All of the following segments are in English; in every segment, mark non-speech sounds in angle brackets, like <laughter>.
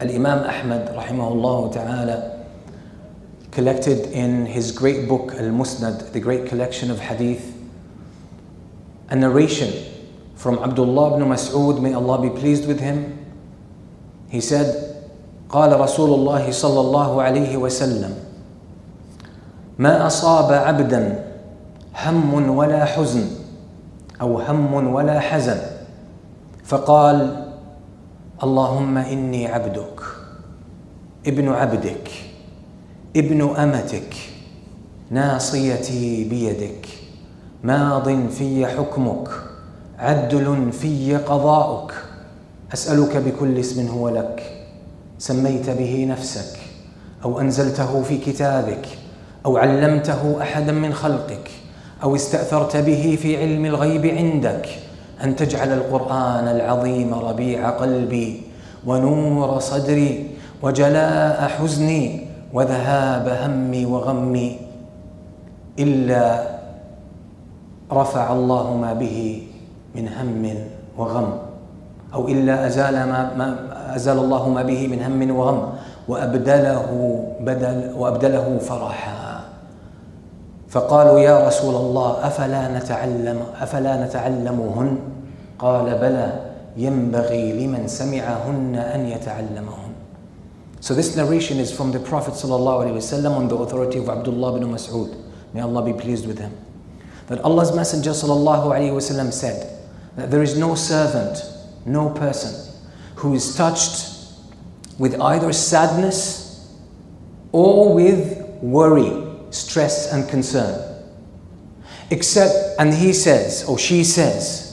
Al-Imam Ahmad rahimahullah ta'ala collected in his great book Al-Musnad, the great collection of hadith, a narration from Abdullah ibn Mas'ud, may Allah be pleased with him. He said, قال رسول الله صلى الله عليه وسلم ما أصاب عبدا هم ولا حزن أو هم ولا حزن فقال اللهم إني عبدك ابن عبدك ابن أمتك ناصيتي بيدك ماض في حكمك عدل في قضاؤك أسألك بكل اسم هو لك سميت به نفسك أو أنزلته في كتابك أو علمته أحدا من خلقك أو استأثرت به في علم الغيب عندك أن تجعل القرآن العظيم ربيع قلبي ونور صدري وجلاء حزني وذهاب همي وغمي إلا رفع الله ما به من هم وغم أو إلا أزال ما, ما أزال الله ما به من هم وغم وأبدله بدل وأبدله فرحا. فقالوا يا رسول الله أفلا نتعلم أفلا نتعلمهن؟ قال بلى ينبغي لمن سمعهن أن يتعلمهن So this narration is from the Prophet ﷺ on the authority of Abdullah bin Mas'ud. May Allah be pleased with him. That Allah's Messenger ﷺ said that there is no servant, no person who is touched with either sadness or with worry, stress, and concern. Except, and he says, or she says,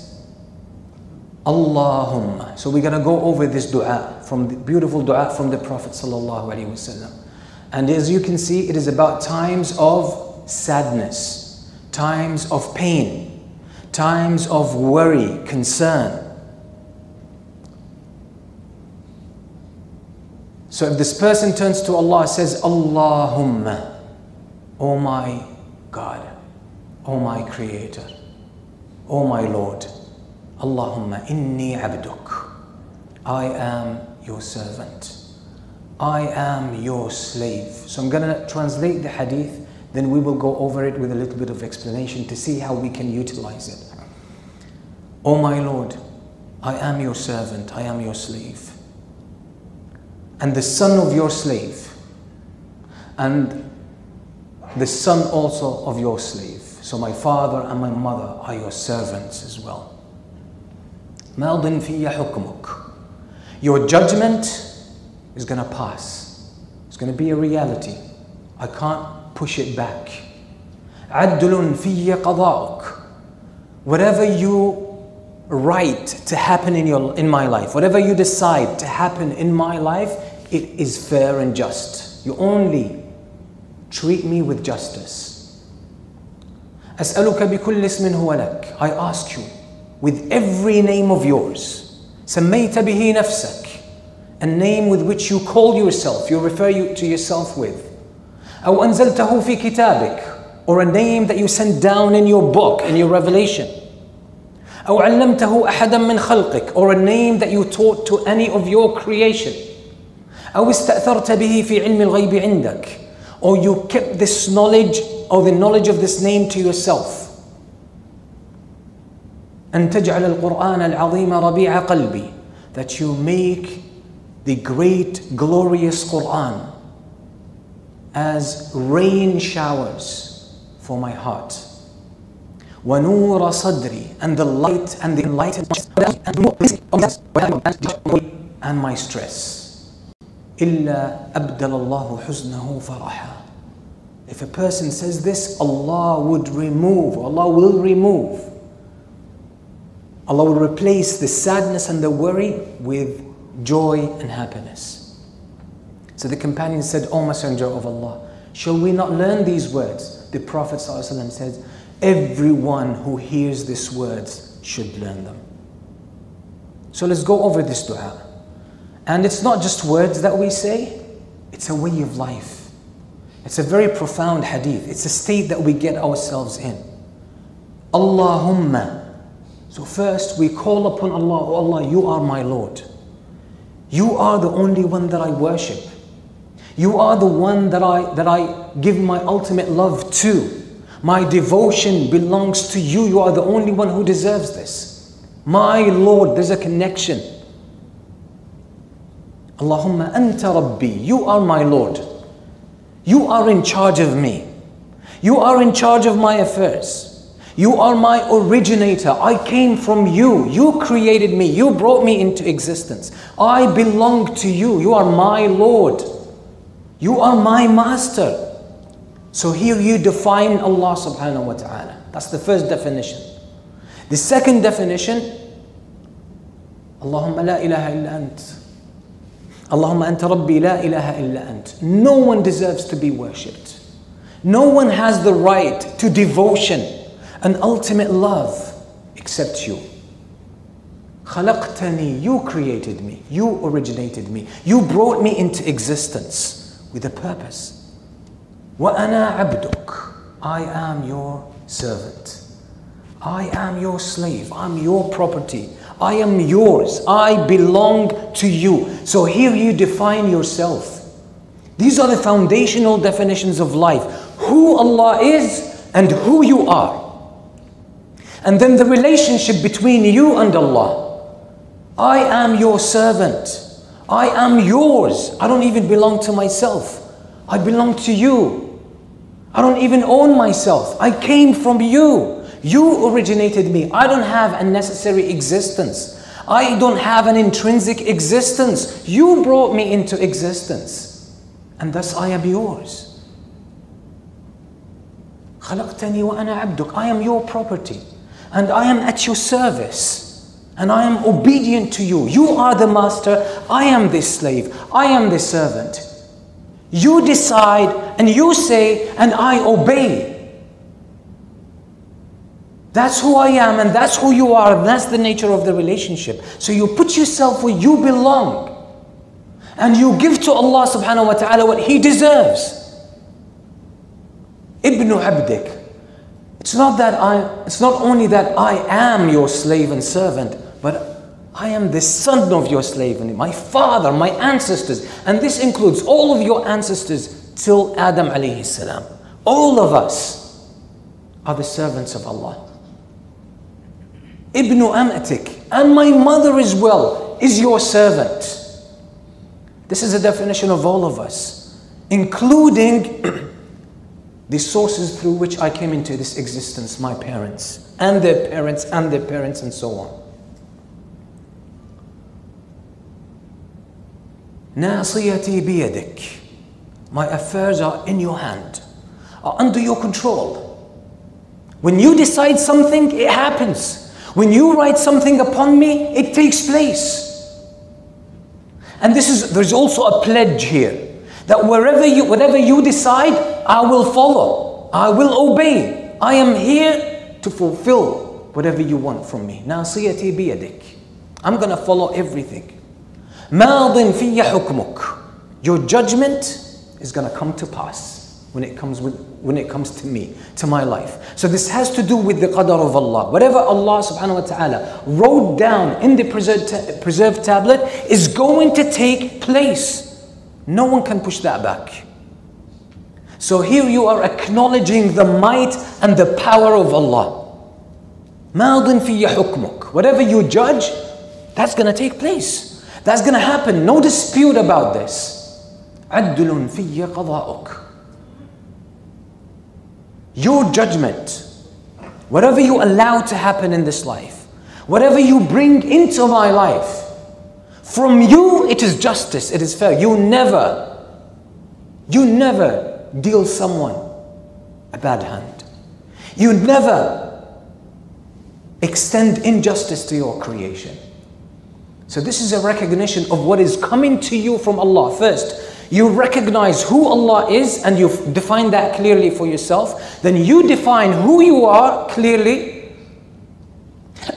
Allahumma. So we're going to go over this dua from the beautiful dua from the Prophet sallallahu alaihi wasallam. And as you can see, it is about times of sadness, times of pain, times of worry, concern. So if this person turns to Allah says, Allahumma, O my God, O my Creator, O my Lord, Allahumma inni abduk. I am your servant. I am your slave. So I'm going to translate the hadith, then we will go over it with a little bit of explanation to see how we can utilize it. O my Lord, I am your servant, I am your slave and the son of your slave, and the son also of your slave. So my father and my mother are your servants as well. Your judgment is going to pass. It's going to be a reality. I can't push it back. Whatever you right to happen in, your, in my life, whatever you decide to happen in my life, it is fair and just. You only treat me with justice. أسألك بكل اسم هو لك. I ask you with every name of yours. سميت به نفسك. A name with which you call yourself, you refer you to yourself with. أو أنزلته في كتابك. Or a name that you sent down in your book, in your revelation. أو علمته أحدا من خلقك. Or a name that you taught to any of your creation. أو استأثرت به في علم الغيب عندك or you kept this knowledge or the knowledge of this name to yourself أن تجعل القرآن العظيم ربيع قلبي that you make the great glorious Quran as rain showers for my heart ونور صدري and the light and the enlightenment and my stress إلا أبدل الله حزنه فرحا If a person says this, Allah would remove, Allah will remove. Allah will replace the sadness and the worry with joy and happiness. So the companion said, O Messenger of Allah, shall we not learn these words? The Prophet ﷺ said, everyone who hears these words should learn them. So let's go over this dua. And it's not just words that we say, it's a way of life. It's a very profound hadith. It's a state that we get ourselves in. Allahumma. So first we call upon Allah, oh Allah, you are my Lord. You are the only one that I worship. You are the one that I, that I give my ultimate love to. My devotion belongs to you. You are the only one who deserves this. My Lord, there's a connection. Allahumma anta rabbi. You are my Lord. You are in charge of me. You are in charge of my affairs. You are my originator. I came from you. You created me. You brought me into existence. I belong to you. You are my Lord. You are my master. So here you define Allah subhanahu wa ta'ala. That's the first definition. The second definition, Allahumma la ilaha illa ant. Allahumma anta rabbi la ilaha illa ant. No one deserves to be worshipped. No one has the right to devotion an ultimate love except you. خلقتني, you created me, you originated me, you brought me into existence with a purpose. وأنا عبدك, I am your servant. I am your slave, I'm your property, I am yours, I belong to you. So here you define yourself. These are the foundational definitions of life who Allah is and who you are. And then the relationship between you and Allah. I am your servant. I am yours. I don't even belong to myself. I belong to you. I don't even own myself. I came from you. You originated me. I don't have a necessary existence. I don't have an intrinsic existence. You brought me into existence. And thus I am yours. خلقتني وأنا عبدك. I am your property and I am at your service and I am obedient to you. You are the master, I am the slave, I am the servant. You decide and you say, and I obey. That's who I am and that's who you are. That's the nature of the relationship. So you put yourself where you belong and you give to Allah subhanahu wa ta'ala what He deserves. Ibn Abdik. It's not that I, it's not only that I am your slave and servant, but I am the son of your slave and my father, my ancestors. And this includes all of your ancestors till Adam alayhi salam. All of us are the servants of Allah. Ibn Amatik, and my mother as well, is your servant. This is a definition of all of us, including <clears throat> the sources through which I came into this existence, my parents, and their parents, and their parents, and so on. ناصيتي بيدك My affairs are in your hand, are under your control. When you decide something, it happens. When you write something upon me, it takes place. And this is there's also a pledge here that wherever you whatever you decide, I will follow. I will obey. I am here to fulfill whatever you want from me. ناصيتي بيدك. I'm going to follow everything. ماض في حكمك. Your judgment is going to come to pass when it comes with when it comes to me, to my life. So this has to do with the qadar of Allah. Whatever Allah subhanahu wa ta'ala wrote down in the preserved, preserved tablet is going to take place. No one can push that back. So here you are acknowledging the might and the power of Allah. ماض في حكمك. Whatever you judge, that's going to take place. That's going to happen. No dispute about this. عدل في قضاؤك. Your judgment, whatever you allow to happen in this life, whatever you bring into my life, from you it is justice, it is fair. You never, you never deal someone a bad hand. You never extend injustice to your creation. So, this is a recognition of what is coming to you from Allah. First, you recognize who Allah is and you define that clearly for yourself. Then you define who you are clearly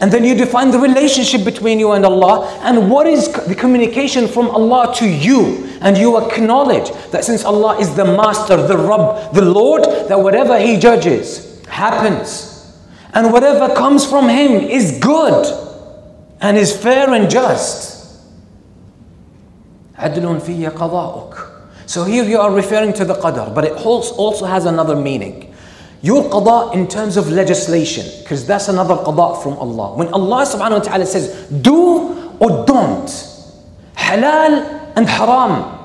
and then you define the relationship between you and Allah and what is the communication from Allah to you. And you acknowledge that since Allah is the Master, the Rabb, the Lord, that whatever He judges happens. And whatever comes from Him is good and is fair and just. عدل في قضاؤك. So here you are referring to the qadar, but it also has another meaning. Your qada in terms of legislation, because that's another qada from Allah. When Allah subhanahu wa ta'ala says, do or don't, halal and haram,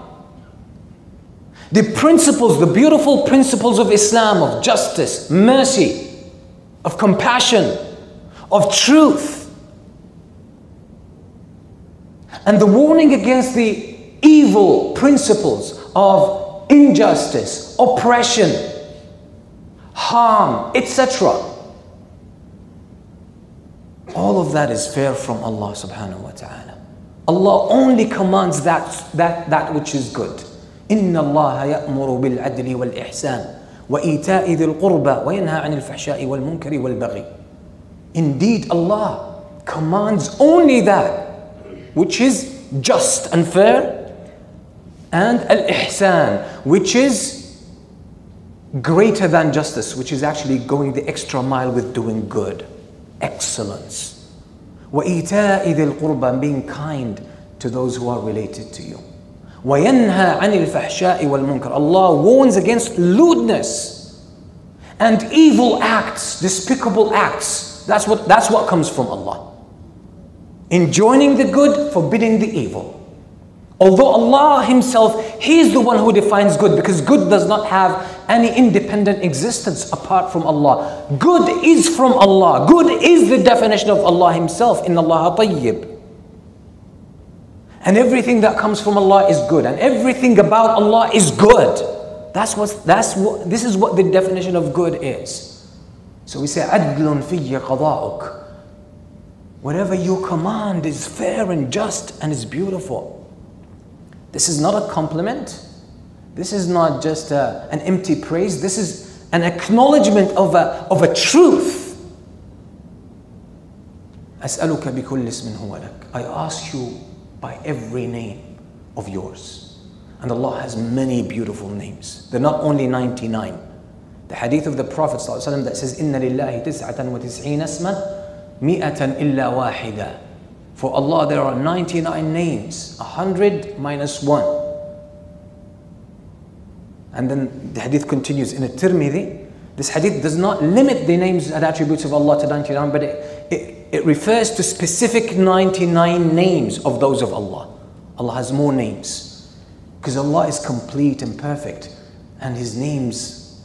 the principles, the beautiful principles of Islam, of justice, mercy, of compassion, of truth, and the warning against the evil principles of injustice, oppression, harm, etc. All of that is fair from Allah subhanahu wa ta'ala. Allah only commands that, that, that which is good. إن الله يأمر بالعدل والإحسان وإيتاء ذي القربى وينهى عن الفحشاء والمنكر والبغي. Indeed, Allah commands only that which is just and fair and al-ihsan which is greater than justice which is actually going the extra mile with doing good excellence وإيتاء ذي القربى being kind to those who are related to you وَيَنْهَى عَنِ الْفَحْشَاءِ وَالْمُنْكَرِ Allah warns against lewdness and evil acts, despicable acts. That's what, that's what comes from Allah. Enjoining the good, forbidding the evil. Although Allah Himself, He is the one who defines good because good does not have any independent existence apart from Allah. Good is from Allah. Good is the definition of Allah Himself in Allah Tayyib. And everything that comes from Allah is good, and everything about Allah is good. That's what, that's what, this is what the definition of good is. So we say, Adlun fiyya qada'uk. Whatever you command is fair and just and is beautiful. This is not a compliment. This is not just a, an empty praise. This is an acknowledgement of a, of a truth. أسألك بكل اسم هو لك. I ask you by every name of yours. And Allah has many beautiful names. They're not only 99. The hadith of the Prophet ﷺ that says, إِنَّ لِلَّهِ تِسْعَةً وَتِسْعِينَ اسْمًا مِئَةً إِلَّا وَاحِدًا for Allah there are 99 names, 100 minus 1. And then the hadith continues in a Tirmidhi. This hadith does not limit the names and attributes of Allah to 99, but it, it it refers to specific 99 names of those of Allah. Allah has more names because Allah is complete and perfect and His names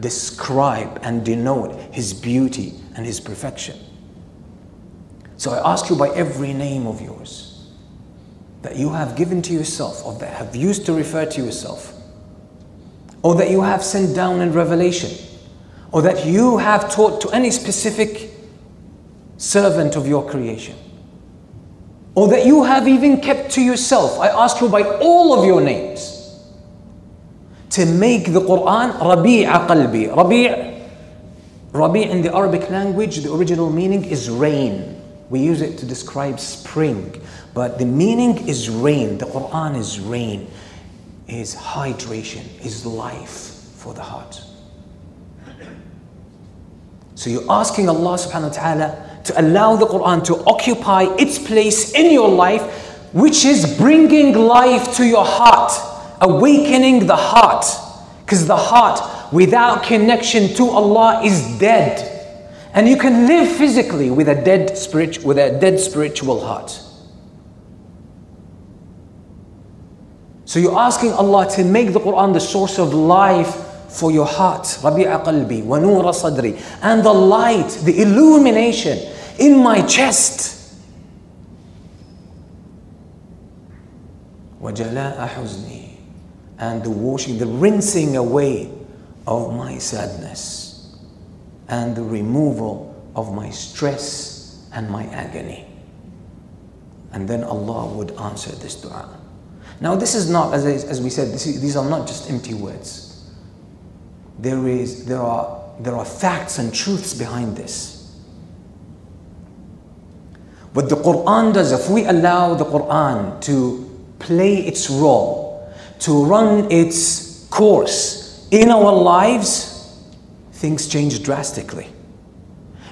describe and denote His beauty and His perfection. So I ask you by every name of yours that you have given to yourself or that have used to refer to yourself or that you have sent down in revelation or that you have taught to any specific servant of your creation. Or that you have even kept to yourself. I ask you by all of your names to make the Quran Rabi'a qalbi. Rabi' Rabi' in the Arabic language, the original meaning is rain. We use it to describe spring, but the meaning is rain. The Quran is rain, is hydration, is life for the heart. So you're asking Allah subhanahu wa ta'ala to allow the Quran to occupy its place in your life, which is bringing life to your heart, awakening the heart. Because the heart without connection to Allah is dead. And you can live physically with a dead spirit, with a dead spiritual heart. So you're asking Allah to make the Quran the source of life for your heart. Rabi'a qalbi wa noora sadri. And the light, the illumination in my chest. وَجَلَاءَ حُزْنِي And the washing, the rinsing away of my sadness and the removal of my stress and my agony. And then Allah would answer this dua. Now, this is not, as, as we said, is, these are not just empty words. There, is, there, are, there are facts and truths behind this. What the Quran does, if we allow the Quran to play its role, to run its course in our lives, things change drastically.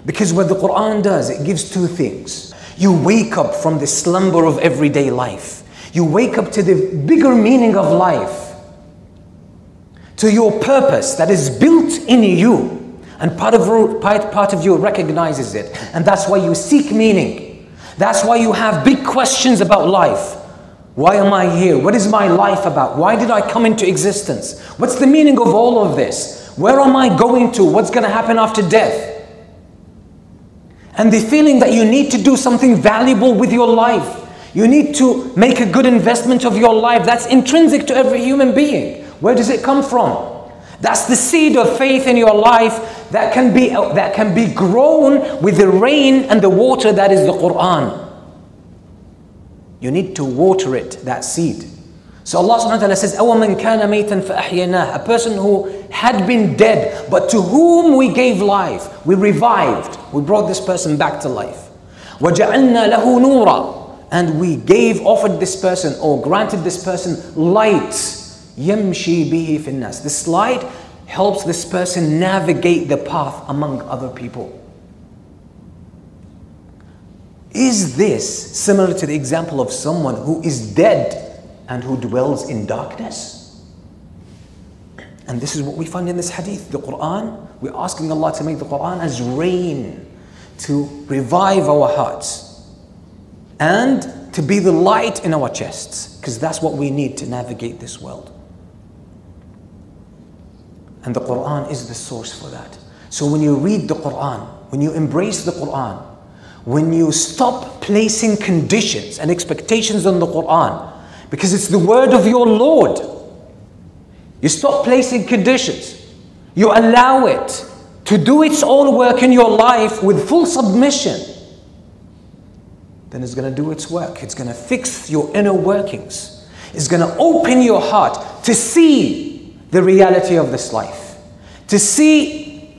Because what the Quran does, it gives two things. You wake up from the slumber of everyday life. You wake up to the bigger meaning of life, to your purpose that is built in you. And part of, part of you recognizes it. And that's why you seek meaning. That's why you have big questions about life. Why am I here? What is my life about? Why did I come into existence? What's the meaning of all of this? Where am I going to? What's going to happen after death? And the feeling that you need to do something valuable with your life. You need to make a good investment of your life. That's intrinsic to every human being. Where does it come from? That's the seed of faith in your life that can be, that can be grown with the rain and the water that is the Quran. You need to water it, that seed. So Allah subhanahu wa ta'ala says, أَوَمَنْ كَانَ مَيْتًا فَأَحْيَنَاهُ A person who had been dead, but to whom we gave life, we revived, we brought this person back to life. وَجَعَلْنَا لَهُ نُورًا And we gave, offered this person, or granted this person light. يَمْشِي بِهِ فِي النَّاسِ This light helps this person navigate the path among other people. Is this similar to the example of someone who is dead and who dwells in darkness? And this is what we find in this hadith. The Quran, we're asking Allah to make the Quran as rain to revive our hearts and to be the light in our chests because that's what we need to navigate this world. And the Quran is the source for that. So when you read the Quran, when you embrace the Quran, when you stop placing conditions and expectations on the Quran, because it's the word of your Lord, you stop placing conditions. You allow it to do its own work in your life with full submission. Then it's going to do its work. It's going to fix your inner workings. It's going to open your heart to see the reality of this life, to see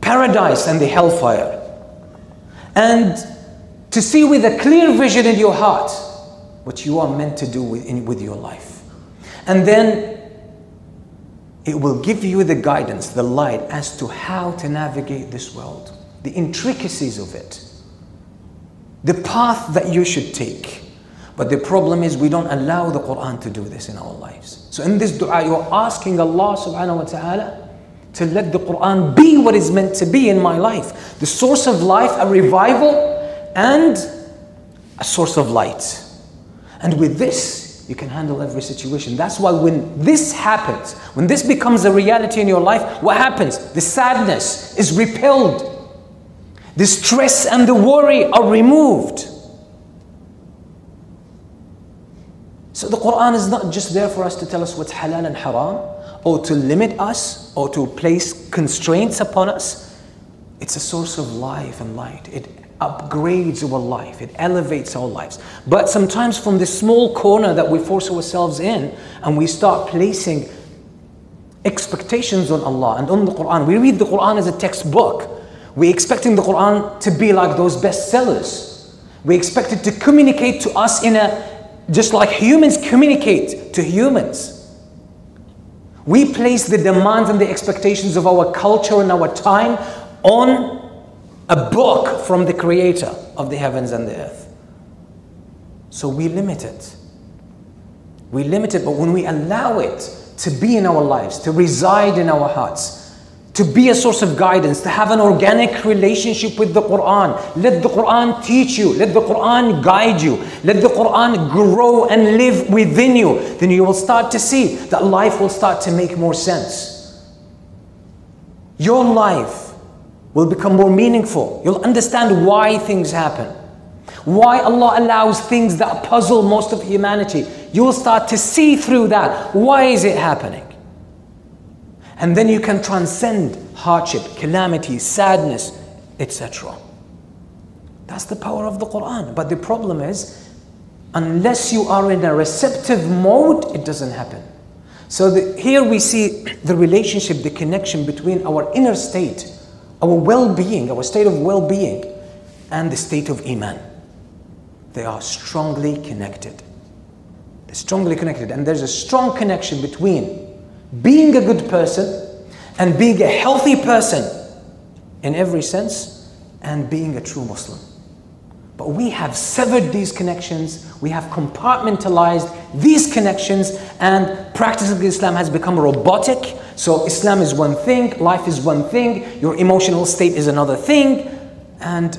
paradise and the hellfire and to see with a clear vision in your heart what you are meant to do with, in, with your life. And then it will give you the guidance, the light as to how to navigate this world, the intricacies of it, the path that you should take. But the problem is we don't allow the Quran to do this in our lives. So in this dua, you're asking Allah subhanahu wa ta'ala to let the Quran be what is meant to be in my life. The source of life, a revival, and a source of light. And with this, you can handle every situation. That's why when this happens, when this becomes a reality in your life, what happens? The sadness is repelled. The stress and the worry are removed. So the Quran is not just there for us to tell us what's halal and haram, or to limit us, or to place constraints upon us. It's a source of life and light. It upgrades our life, it elevates our lives. But sometimes from this small corner that we force ourselves in and we start placing expectations on Allah and on the Quran, we read the Quran as a textbook. We're expecting the Quran to be like those bestsellers. We expect it to communicate to us in a just like humans communicate to humans. We place the demands and the expectations of our culture and our time on a book from the creator of the heavens and the earth. So we limit it. We limit it, but when we allow it to be in our lives, to reside in our hearts, to be a source of guidance, to have an organic relationship with the Quran. Let the Quran teach you, let the Quran guide you, let the Quran grow and live within you. Then you will start to see that life will start to make more sense. Your life will become more meaningful. You'll understand why things happen. Why Allah allows things that puzzle most of humanity. You will start to see through that. Why is it happening? And then you can transcend hardship, calamity, sadness, etc. That's the power of the Quran. But the problem is, unless you are in a receptive mode, it doesn't happen. So the, here we see the relationship, the connection between our inner state our well being, our state of well being, and the state of Iman. They are strongly connected. They're strongly connected. And there's a strong connection between being a good person and being a healthy person in every sense and being a true Muslim. But we have severed these connections, we have compartmentalized these connections, and practicing Islam has become robotic. So, Islam is one thing, life is one thing, your emotional state is another thing, and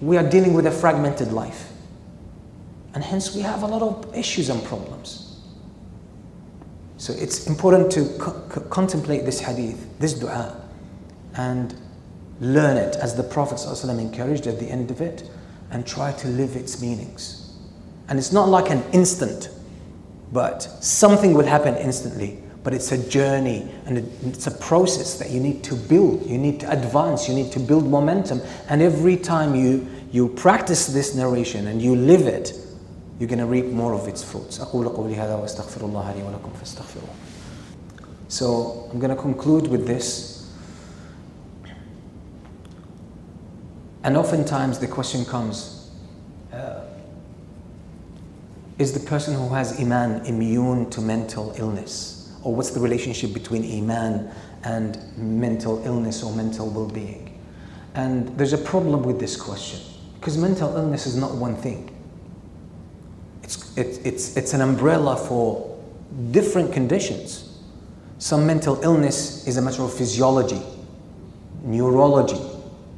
we are dealing with a fragmented life. And hence, we have a lot of issues and problems. So, it's important to co- contemplate this hadith, this dua, and learn it as the Prophet ﷺ encouraged at the end of it and try to live its meanings. And it's not like an instant, but something will happen instantly. But it's a journey and it's a process that you need to build. You need to advance. You need to build momentum. And every time you, you practice this narration and you live it, you're going to reap more of its fruits. So I'm going to conclude with this. And oftentimes the question comes uh, Is the person who has Iman immune to mental illness? Or what's the relationship between Iman and mental illness or mental well being? And there's a problem with this question because mental illness is not one thing, it, it's, it's an umbrella for different conditions. Some mental illness is a matter of physiology, neurology,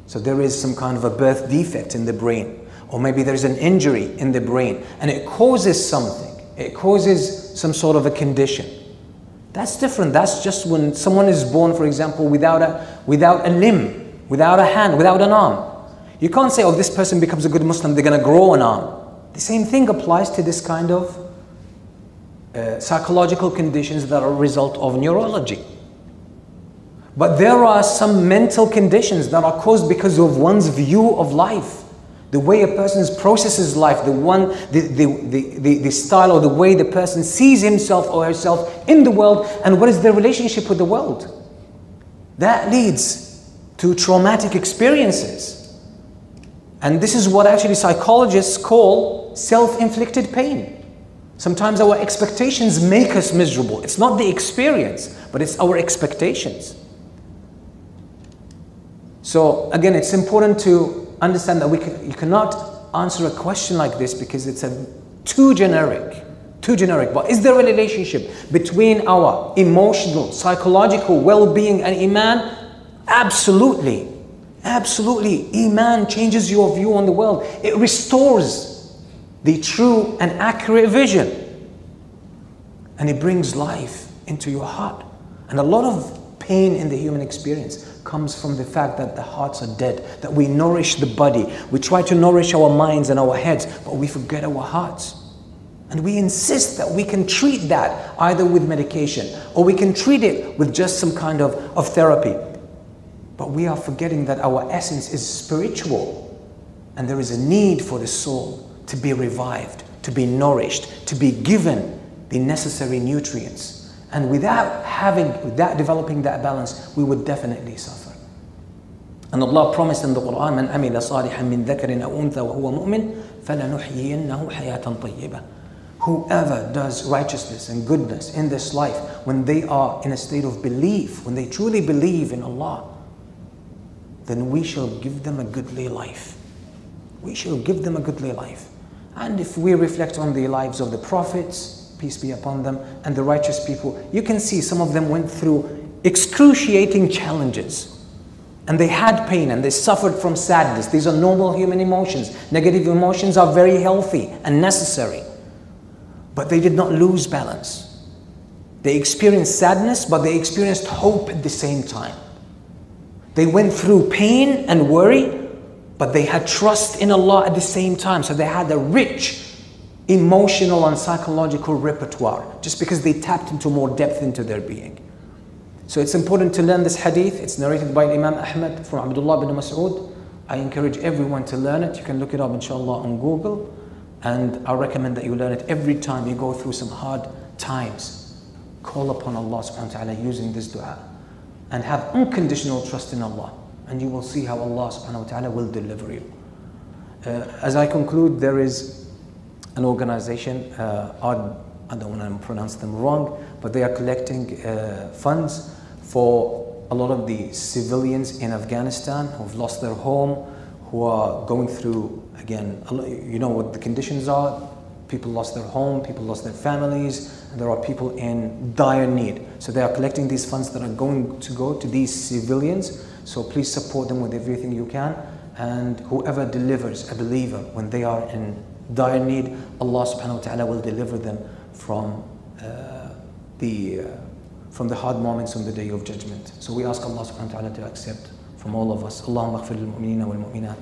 so there is some kind of a birth defect in the brain, or maybe there's an injury in the brain, and it causes something. It causes some sort of a condition. That's different. That's just when someone is born, for example, without a, without a limb, without a hand, without an arm. You can't say, oh, this person becomes a good Muslim, they're going to grow an arm. The same thing applies to this kind of uh, psychological conditions that are a result of neurology. But there are some mental conditions that are caused because of one's view of life. The way a person processes life, the one, the, the, the, the, the style or the way the person sees himself or herself in the world, and what is their relationship with the world. That leads to traumatic experiences. And this is what actually psychologists call self inflicted pain. Sometimes our expectations make us miserable. It's not the experience, but it's our expectations. So again, it's important to understand that we can, you cannot answer a question like this because it's a, too generic. Too generic. But is there a relationship between our emotional, psychological well-being and iman? Absolutely. Absolutely. Iman changes your view on the world. It restores the true and accurate vision. And it brings life into your heart. And a lot of pain in the human experience comes from the fact that the hearts are dead, that we nourish the body. We try to nourish our minds and our heads, but we forget our hearts. And we insist that we can treat that either with medication or we can treat it with just some kind of, of therapy. But we are forgetting that our essence is spiritual and there is a need for the soul to be revived, to be nourished, to be given the necessary nutrients. And without having, without developing that balance, we would definitely suffer. And Allah promised in the Quran, من عمل صالحا من ذكر أو أنثى وهو مؤمن فلنحيينه حياة طيبة. Whoever does righteousness and goodness in this life, when they are in a state of belief, when they truly believe in Allah, then we shall give them a goodly life. We shall give them a goodly life. And if we reflect on the lives of the prophets, peace be upon them, and the righteous people, you can see some of them went through excruciating challenges. And they had pain and they suffered from sadness. These are normal human emotions. Negative emotions are very healthy and necessary. But they did not lose balance. They experienced sadness, but they experienced hope at the same time. They went through pain and worry, but they had trust in Allah at the same time. So they had a rich emotional and psychological repertoire just because they tapped into more depth into their being. So it's important to learn this hadith. It's narrated by Imam Ahmad from Abdullah bin Mas'ud. I encourage everyone to learn it. You can look it up inshallah on Google. And I recommend that you learn it every time you go through some hard times. Call upon Allah subhanahu wa ta'ala using this dua. And have unconditional trust in Allah. And you will see how Allah subhanahu wa ta'ala will deliver you. Uh, as I conclude, there is an organization, uh, I don't want to pronounce them wrong, but they are collecting uh, funds for a lot of the civilians in Afghanistan who've lost their home, who are going through, again, you know what the conditions are. People lost their home, people lost their families, and there are people in dire need. So they are collecting these funds that are going to go to these civilians. So please support them with everything you can. And whoever delivers a believer when they are in dire need, Allah subhanahu wa ta'ala will deliver them from uh, the uh, from the hard moments on the day of judgment. So we ask Allah subhanahu wa ta'ala to accept from all of us. اللهم اغفر للمؤمنين والمؤمنات